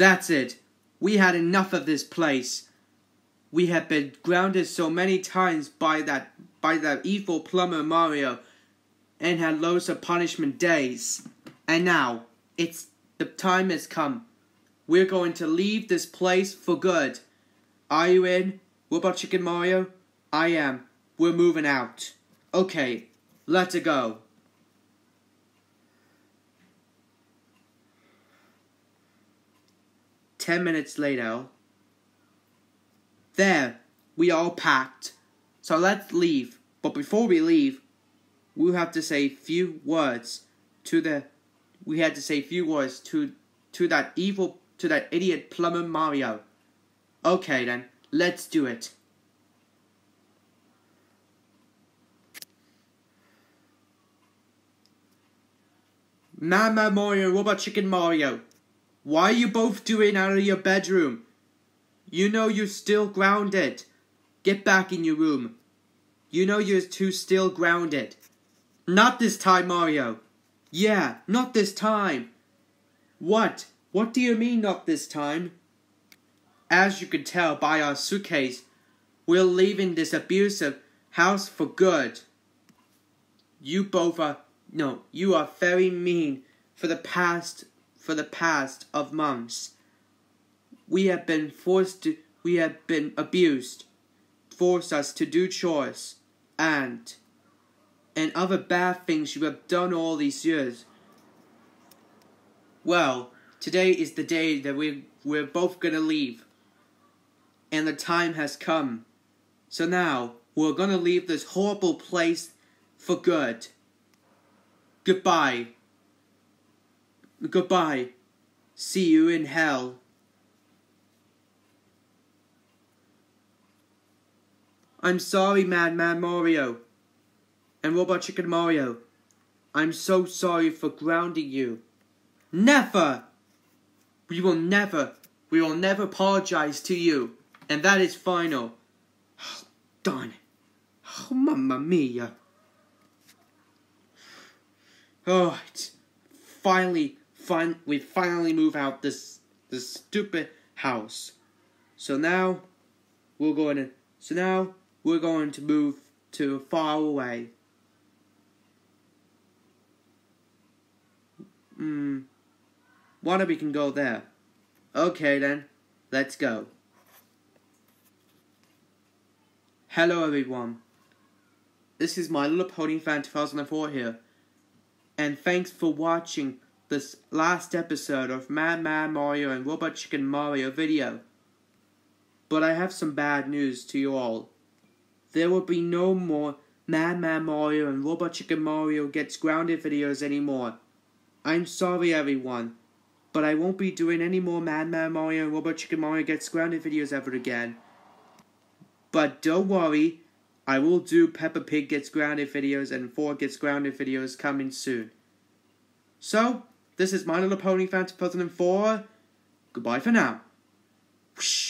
That's it. We had enough of this place. We have been grounded so many times by that by that evil plumber Mario and had loads of punishment days. And now it's the time has come. We're going to leave this place for good. Are you in? Robot Chicken Mario? I am. We're moving out. Okay, let's go. Ten minutes later. There, we all packed. So let's leave. But before we leave, we'll have to say few words to the we had to say few words to to that evil to that idiot plumber Mario. Okay then, let's do it. Mama Mario, Robot Chicken Mario, why are you both doing out of your bedroom? You know you're still grounded. Get back in your room. You know you're too still grounded. Not this time, Mario. Yeah, not this time. What? What do you mean not this time? As you can tell by our suitcase, we're leaving this abusive house for good. You both are no, you are very mean for the past for the past of months. We have been forced to we have been abused, forced us to do chores, and and other bad things you have done all these years. Well, today is the day that we we're both gonna leave. And the time has come. So now we're gonna leave this horrible place for good. Goodbye. Goodbye. See you in hell. I'm sorry, Mad Mad Mario. And Robot Chicken Mario. I'm so sorry for grounding you. Never! We will never, we will never apologize to you. And that is final. It. Oh, mamma mia. Oh, it's finally, fin we finally move out this this stupid house. So now we're going to so now we're going to move to far away. Hmm. Wonder we can go there. Okay then, let's go. Hello everyone. This is My Little Pony Fan 2004 here and thanks for watching this last episode of Mad Mad Mario and Robot Chicken Mario video. But I have some bad news to you all. There will be no more Mad Mad Mario and Robot Chicken Mario Gets Grounded videos anymore. I'm sorry everyone, but I won't be doing any more Mad Mad Mario and Robot Chicken Mario Gets Grounded videos ever again. But don't worry, I will do Peppa Pig Gets Grounded videos and 4 Gets Grounded videos coming soon. So, this is My Little Pony Fan 2004. Goodbye for now. Whoosh.